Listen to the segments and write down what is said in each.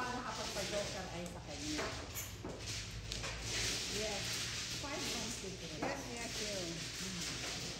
para makapagpa-joker ay sa kanya. Yes. Five months difference. Yes, yes, yes. Hmm.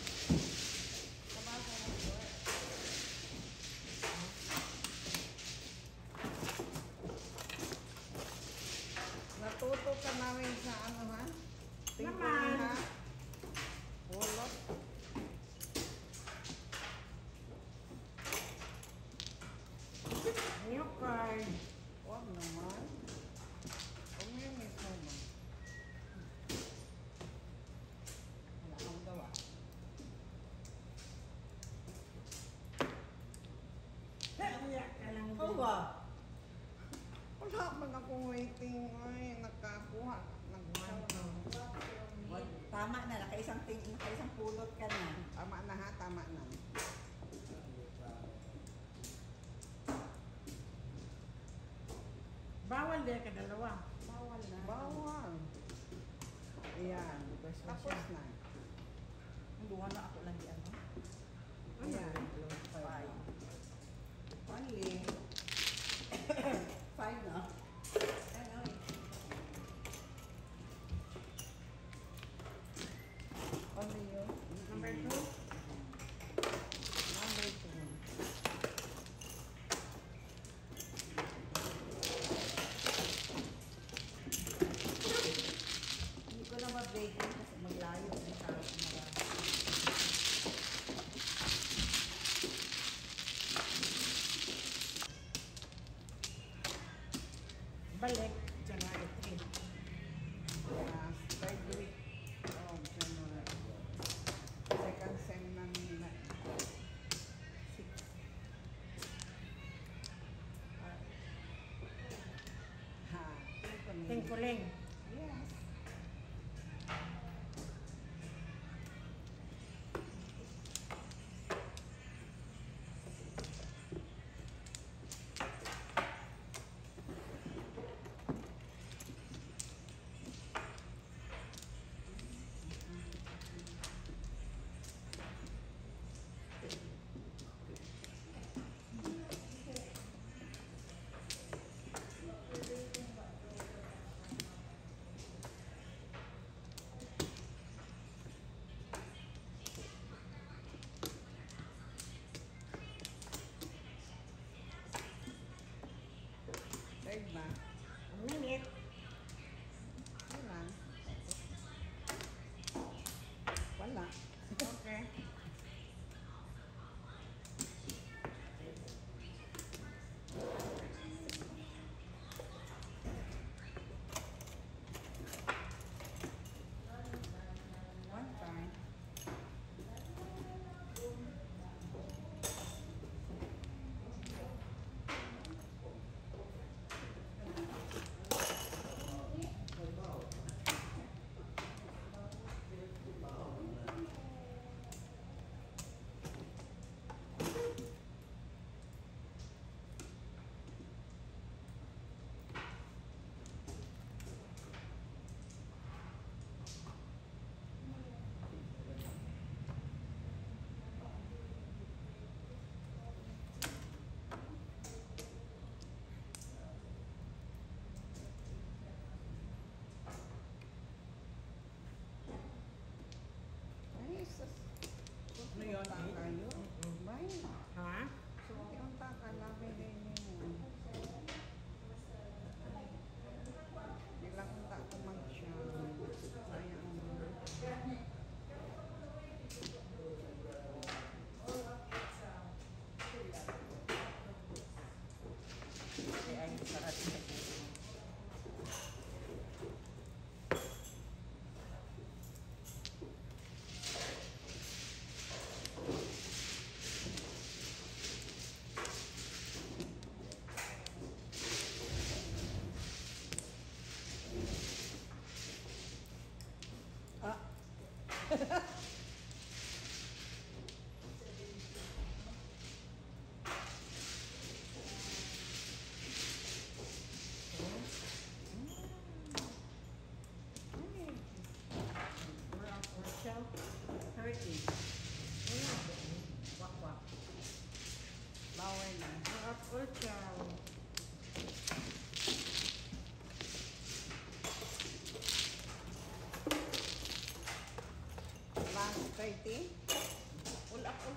Bawal dahil ka dalawa. Bawal na. Bawal. Ayan, Tapos- na. Ang duha na Colén.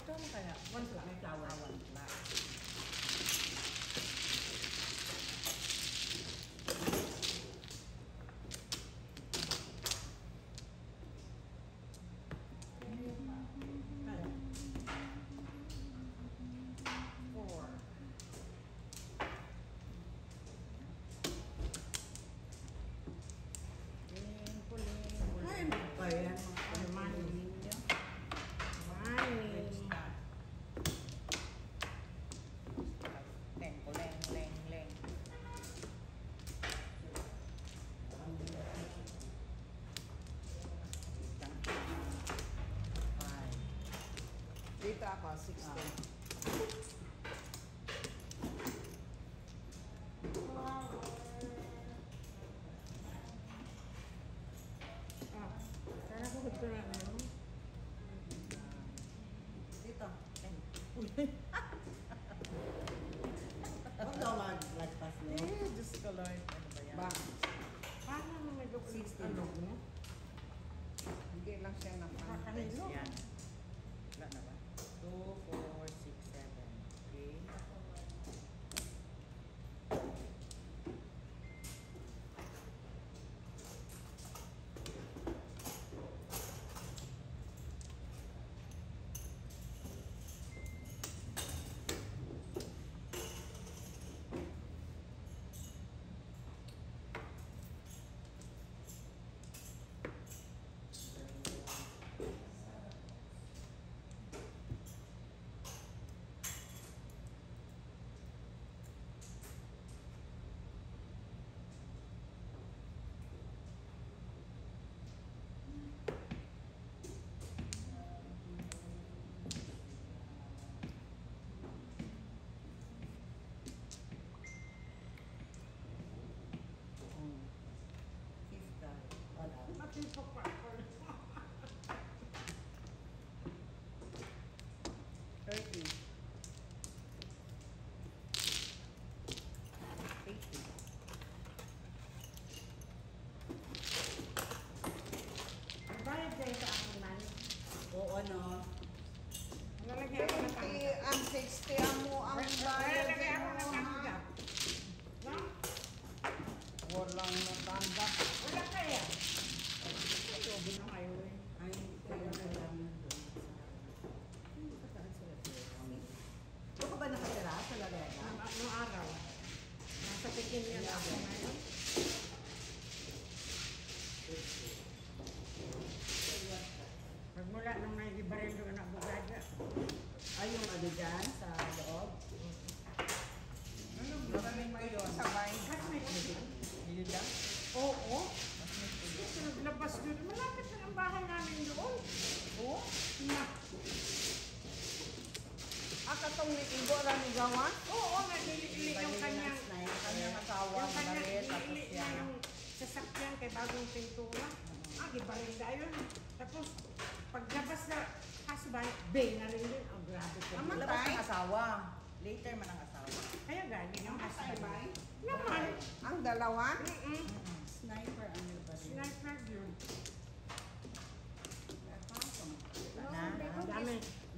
ต้มไปอ่ะวั Ah, 16. Ah, sana ko ko na ano. Dito. Huwag daw maglagpas mo. eh, Diyos ko Lord. Ano ba yan? Ba? Paano duk- 16. ano mo? Hindi lang siya nakantays yan. Wala na ba? so for 30. 80. Bayad kayo sa akin man. Oo, ano? Lalagyan ko ng tanggap. ang 60 ang mo ang bayad Lalagyan ko ng mo. tanggap. No? Walang natanggap. Wala kaya. in your mouth.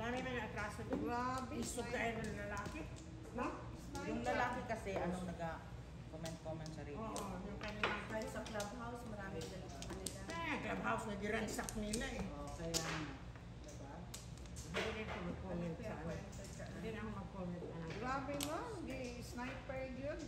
Dami, dami na atraso doon. Grabe. Isog kayo ng lalaki. No? Yung lalaki kasi, anong naga comment-comment sa radio. Oo, yung Kahit sa clubhouse, marami din sa kanila. Eh, clubhouse na giransak nila eh. Oo, kaya Diba? Hindi ako mag-comment sa ano. Hindi na ako mag-comment lang. Grabe mo, sniper yun.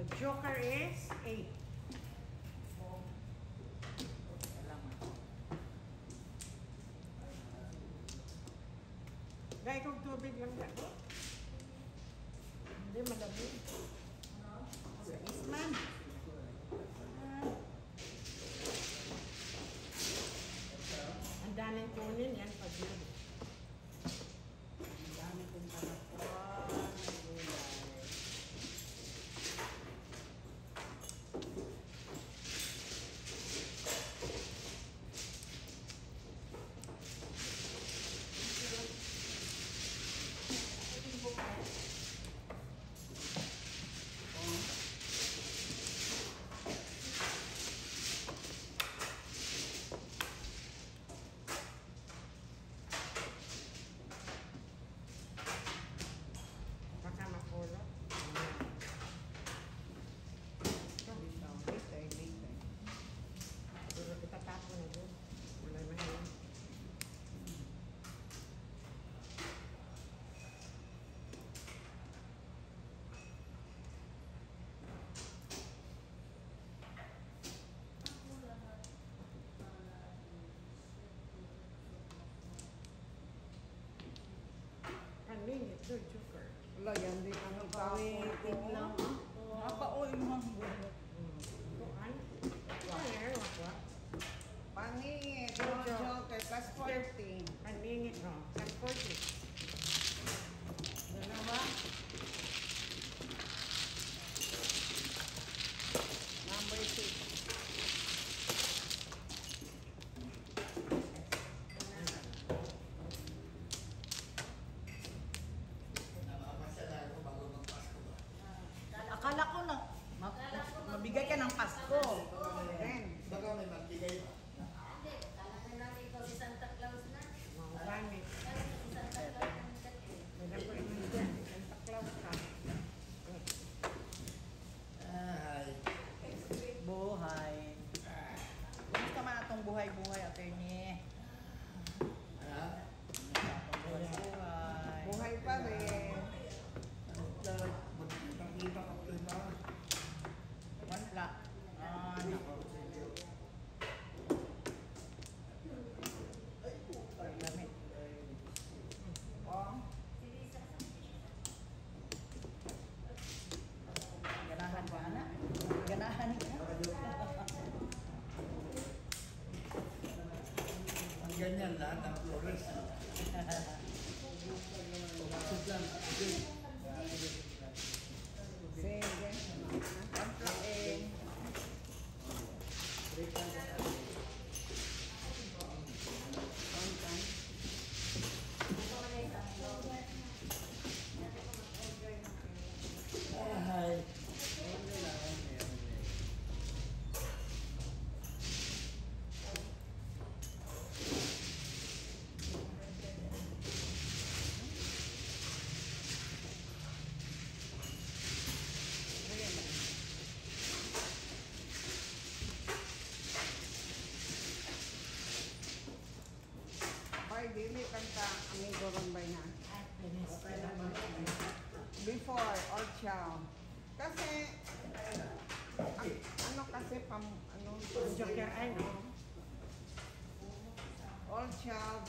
The joker is 8. Gaya kong tubig lang yan. Hindi malamig.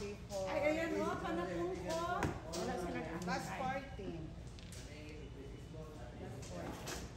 before. Ay, ayan oh, o, panakong ko. Wala silang Last party. Last party.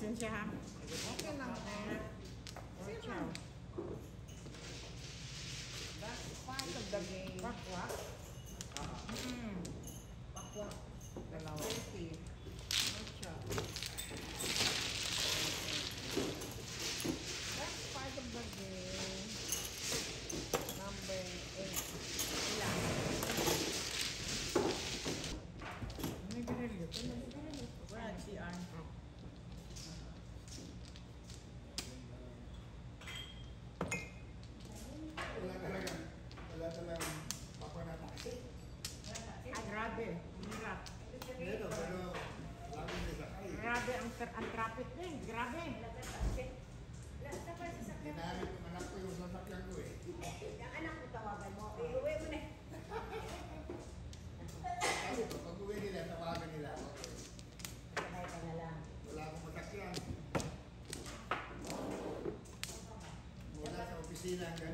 xin chào That's quite a big. What, what? Mm. do that very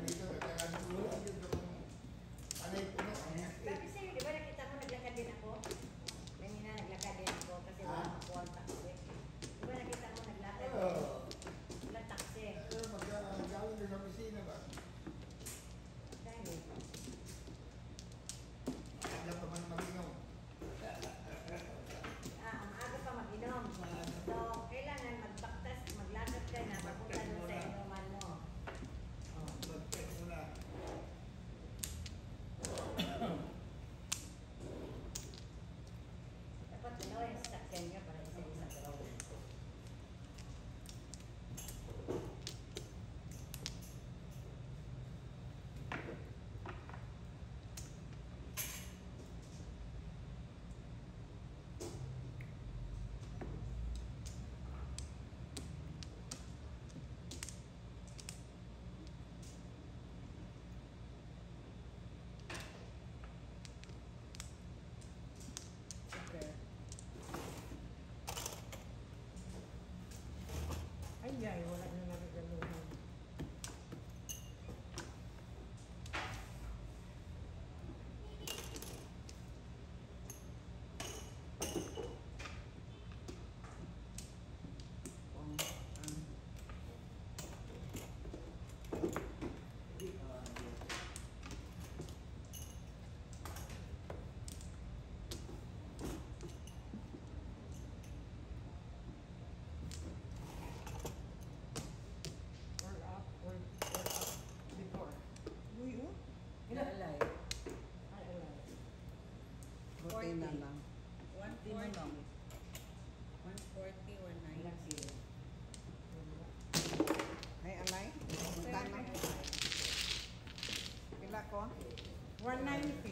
195.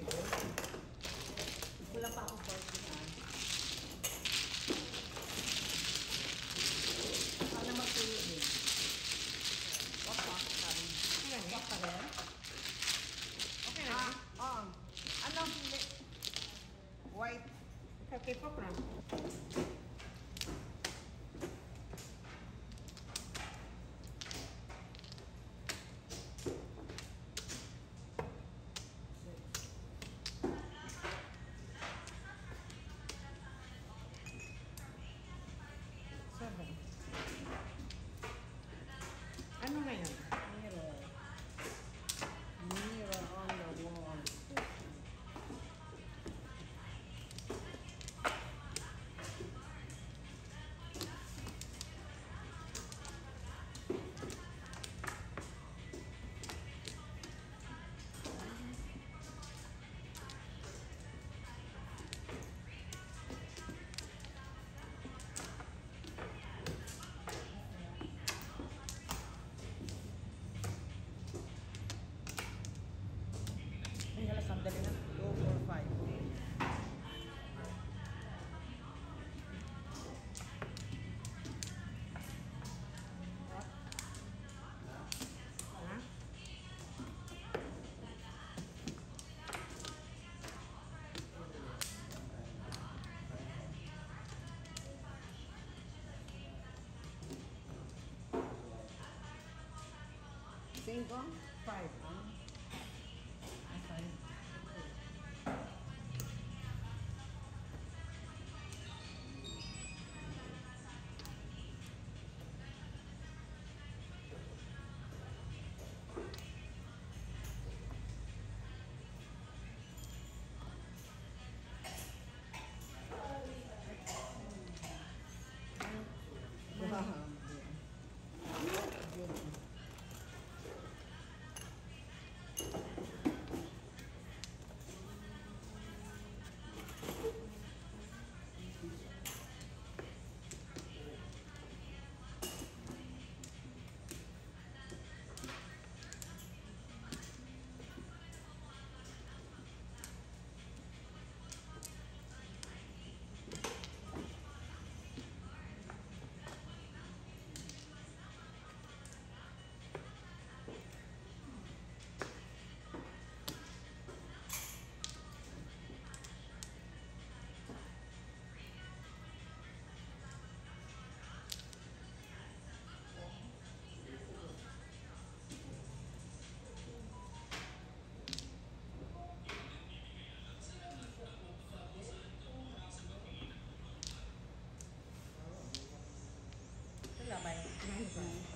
single five. Amazing.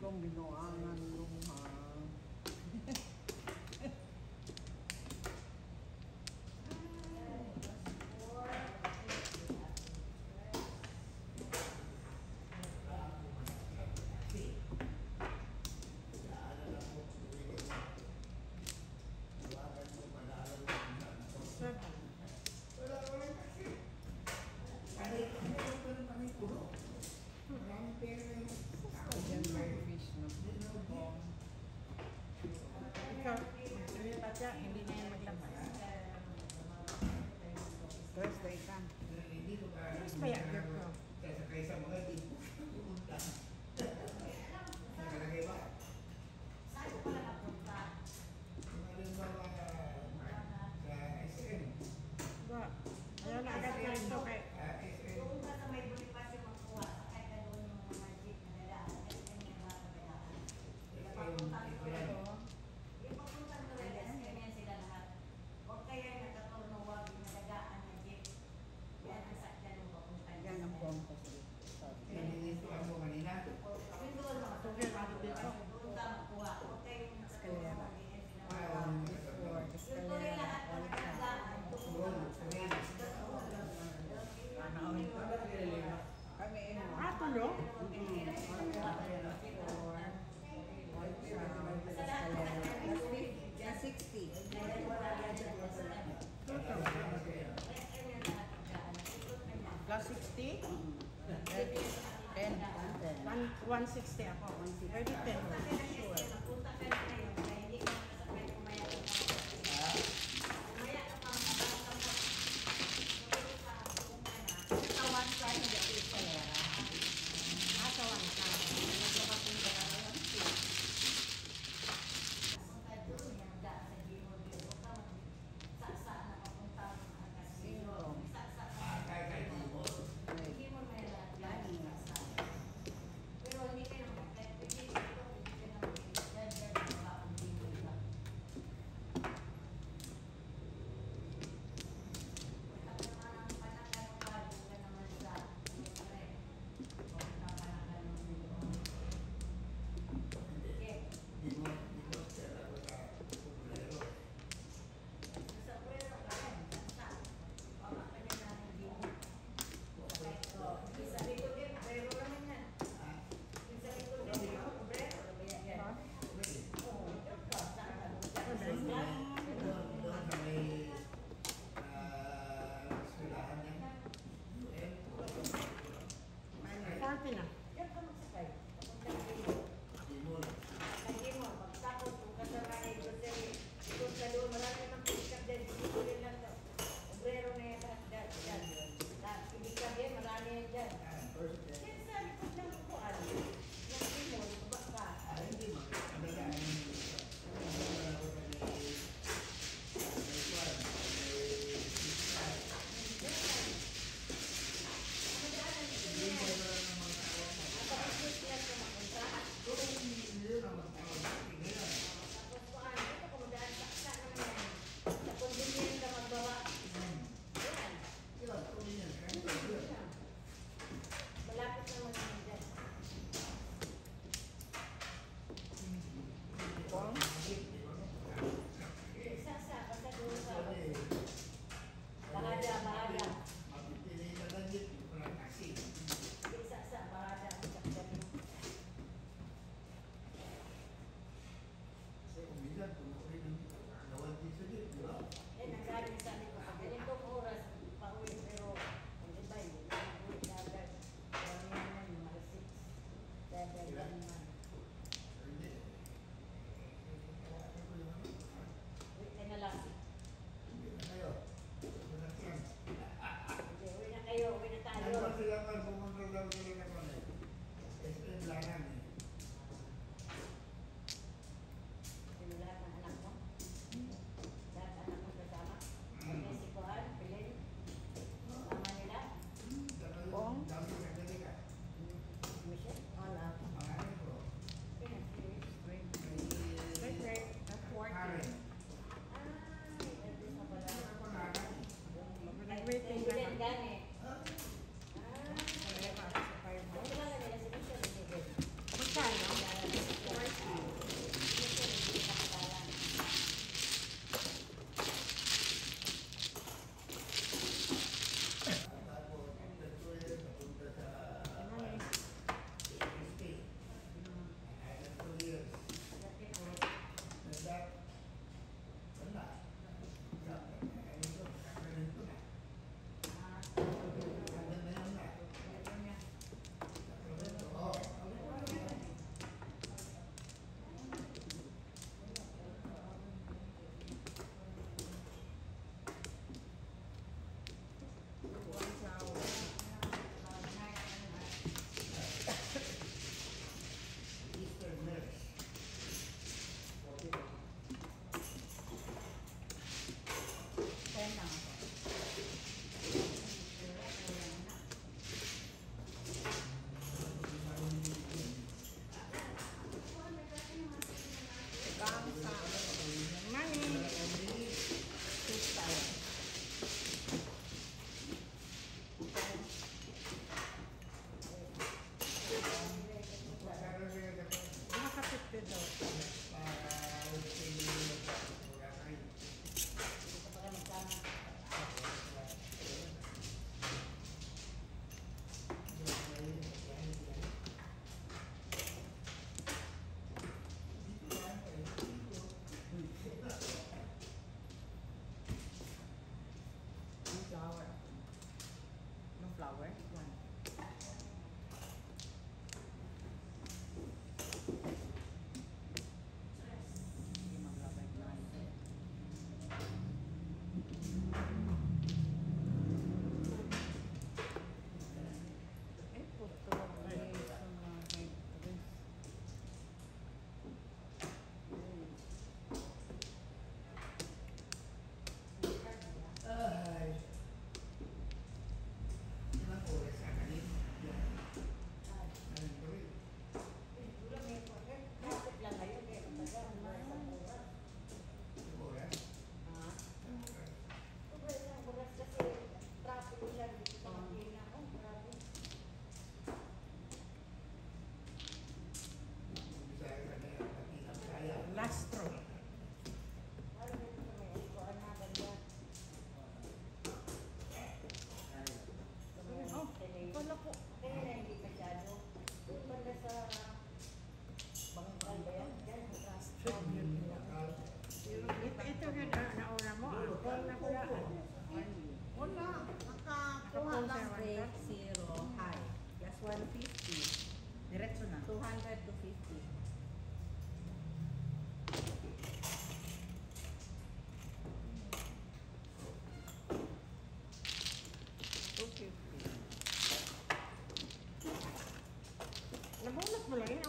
Kong binuangan luha. Seven. December fish na. Ikaw, magsulipat siya, hindi na yan maglabas. Thursday ka. Mas paya, girl ko. Ba, ayaw na agad ka rin to kay Doon ka sa may Bonifacio magkuha, sakay ka doon yung mga jeep na dadaan, kasi kanya mga kabilaan. Papunta ko kayo, ipapunta ko rin, kasi kanya sila lahat. Huwag kayo nagkaturno, huwag yung nadagaan na jeep. Yan ang sakyan ng papunta. Yan ang pompa sa Yung doon mga Tugil, ano dito? doon ka magkuha, huwag kayong nagkaturno, huwag yan sila Before, Yung escalera, tuloy lahat na all nagdadaan, Kami ino. Ah, tulo? Plus 60? Ten. One- 160 ako.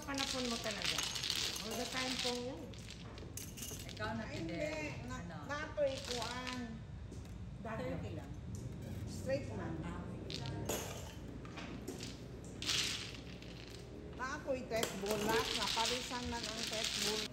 panahon mo talaga. All the time po yun. Ikaw na today. Hindi. Ano? Natoy ko ang dahil lang. Straight lang. Ah, Naakoy test bolas. Napalisan man ang test bolas.